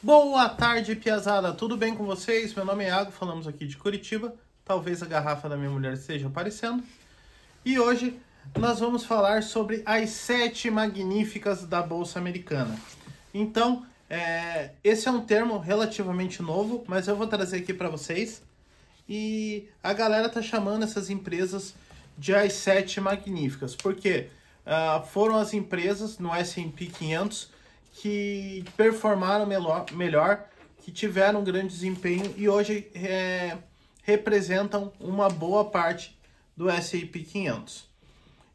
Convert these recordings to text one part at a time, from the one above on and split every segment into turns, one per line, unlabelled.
Boa tarde, Piazada. Tudo bem com vocês? Meu nome é Iago, falamos aqui de Curitiba. Talvez a garrafa da minha mulher esteja aparecendo. E hoje nós vamos falar sobre as sete magníficas da Bolsa Americana. Então, é, esse é um termo relativamente novo, mas eu vou trazer aqui para vocês. E a galera tá chamando essas empresas de as sete magníficas, porque uh, foram as empresas no S&P 500 que performaram melhor, melhor, que tiveram grande desempenho e hoje é, representam uma boa parte do S&P 500.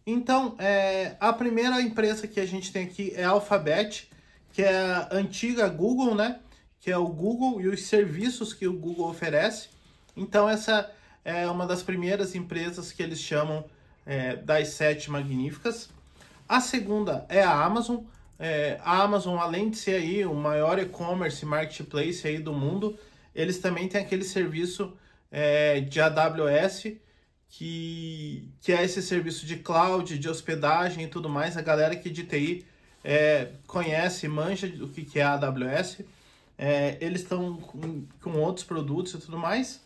Então, é, a primeira empresa que a gente tem aqui é a Alphabet, que é a antiga Google, né? Que é o Google e os serviços que o Google oferece. Então, essa é uma das primeiras empresas que eles chamam é, das sete magníficas. A segunda é a Amazon. É, a Amazon, além de ser aí o maior e-commerce marketplace aí do mundo, eles também têm aquele serviço é, de AWS, que, que é esse serviço de cloud, de hospedagem e tudo mais. A galera que de TI é, conhece, manja o que, que é a AWS. É, eles estão com, com outros produtos e tudo mais.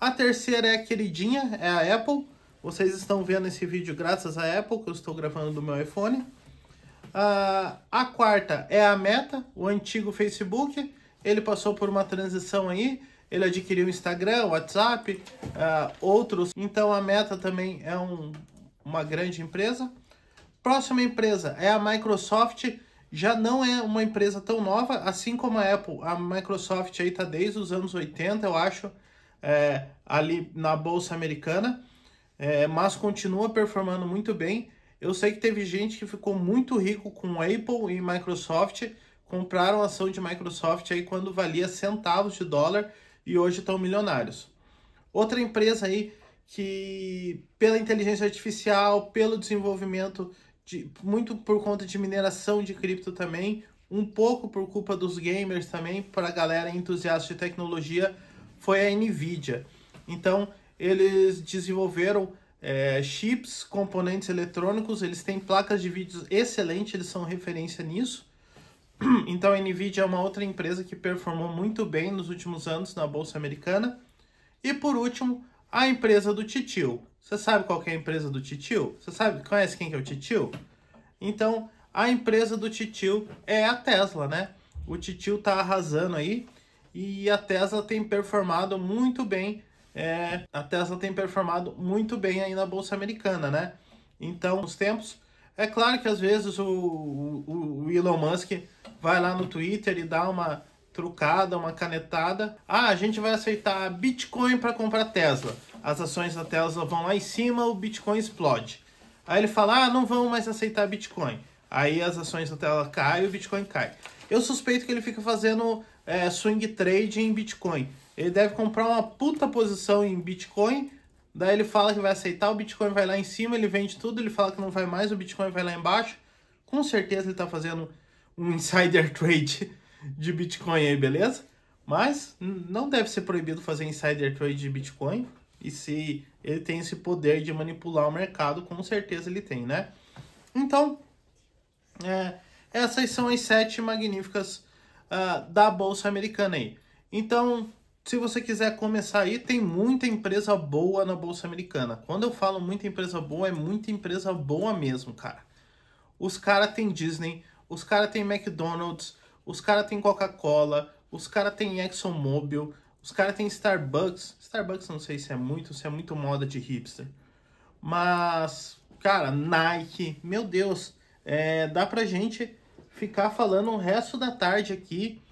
A terceira é a queridinha, é a Apple. Vocês estão vendo esse vídeo graças à Apple, que eu estou gravando do meu iPhone. Uh, a quarta é a Meta, o antigo Facebook. Ele passou por uma transição aí. Ele adquiriu Instagram, WhatsApp, uh, outros. Então a Meta também é um, uma grande empresa. Próxima empresa é a Microsoft. Já não é uma empresa tão nova, assim como a Apple. A Microsoft aí está desde os anos 80, eu acho, é, ali na Bolsa Americana é, mas continua performando muito bem. Eu sei que teve gente que ficou muito rico com Apple e Microsoft, compraram ação de Microsoft aí quando valia centavos de dólar e hoje estão milionários. Outra empresa aí que pela inteligência artificial, pelo desenvolvimento de muito por conta de mineração de cripto também, um pouco por culpa dos gamers também, para a galera entusiasta de tecnologia, foi a Nvidia. Então, eles desenvolveram é, chips, componentes eletrônicos, eles têm placas de vídeo excelentes, eles são referência nisso. Então a Nvidia é uma outra empresa que performou muito bem nos últimos anos na bolsa americana. E por último, a empresa do Titio. Você sabe qual é a empresa do Titio? Você sabe, conhece quem que é o Titio? Então, a empresa do Titio é a Tesla, né? O Titio tá arrasando aí e a Tesla tem performado muito bem é, a Tesla tem performado muito bem aí na Bolsa Americana, né? Então, nos tempos, é claro que às vezes o, o, o Elon Musk vai lá no Twitter e dá uma trucada, uma canetada. Ah, a gente vai aceitar Bitcoin para comprar Tesla. As ações da Tesla vão lá em cima, o Bitcoin explode. Aí ele fala: ah, não vamos mais aceitar Bitcoin. Aí as ações da Tesla caem e o Bitcoin cai. Eu suspeito que ele fica fazendo é, swing trade em Bitcoin. Ele deve comprar uma puta posição em Bitcoin. Daí ele fala que vai aceitar, o Bitcoin vai lá em cima, ele vende tudo, ele fala que não vai mais, o Bitcoin vai lá embaixo. Com certeza ele está fazendo um insider trade de Bitcoin aí, beleza? Mas não deve ser proibido fazer insider trade de Bitcoin. E se ele tem esse poder de manipular o mercado, com certeza ele tem, né? Então, é, essas são as sete magníficas uh, da Bolsa Americana aí. Então, se você quiser começar aí, tem muita empresa boa na Bolsa Americana. Quando eu falo muita empresa boa, é muita empresa boa mesmo, cara. Os caras têm Disney, os caras têm McDonald's, os caras têm Coca-Cola, os caras têm ExxonMobil, os caras têm Starbucks. Starbucks não sei se é muito, se é muito moda de hipster. Mas, cara, Nike, meu Deus, é, dá pra gente ficar falando o resto da tarde aqui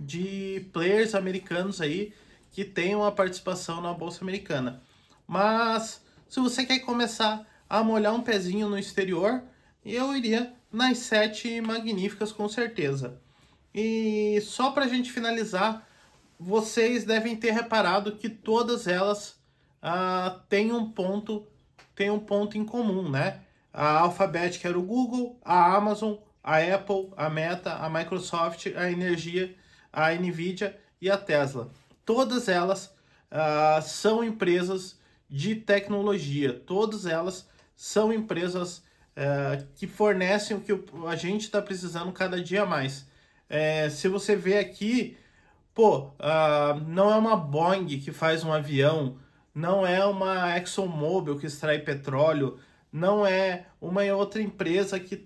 de players americanos aí que tenham a participação na Bolsa Americana. Mas se você quer começar a molhar um pezinho no exterior, eu iria nas sete magníficas com certeza. E só para a gente finalizar, vocês devem ter reparado que todas elas ah, têm um ponto têm um ponto em comum, né? A Alphabet, que era o Google, a Amazon, a Apple, a Meta, a Microsoft, a Energia a Nvidia e a Tesla. Todas elas uh, são empresas de tecnologia, todas elas são empresas uh, que fornecem o que a gente está precisando cada dia mais. É, se você vê aqui, pô, uh, não é uma Boeing que faz um avião, não é uma ExxonMobil que extrai petróleo, não é uma outra empresa que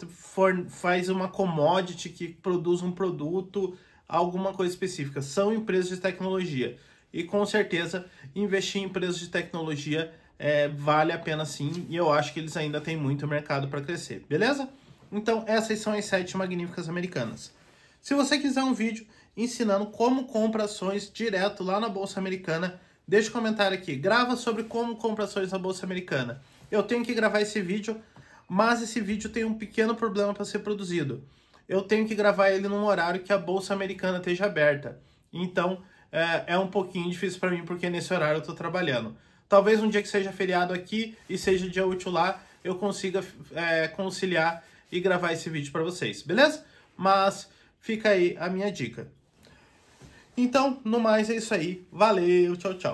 faz uma commodity que produz um produto, alguma coisa específica. São empresas de tecnologia. E com certeza investir em empresas de tecnologia é, vale a pena sim. E eu acho que eles ainda têm muito mercado para crescer. Beleza? Então, essas são as sete magníficas americanas. Se você quiser um vídeo ensinando como compra ações direto lá na Bolsa Americana, deixa um comentário aqui. Grava sobre como compra ações na Bolsa Americana eu tenho que gravar esse vídeo, mas esse vídeo tem um pequeno problema para ser produzido. Eu tenho que gravar ele num horário que a bolsa americana esteja aberta. Então é, é um pouquinho difícil para mim porque nesse horário eu estou trabalhando. Talvez um dia que seja feriado aqui e seja dia útil lá, eu consiga é, conciliar e gravar esse vídeo para vocês, beleza? Mas fica aí a minha dica. Então, no mais é isso aí. Valeu, tchau, tchau.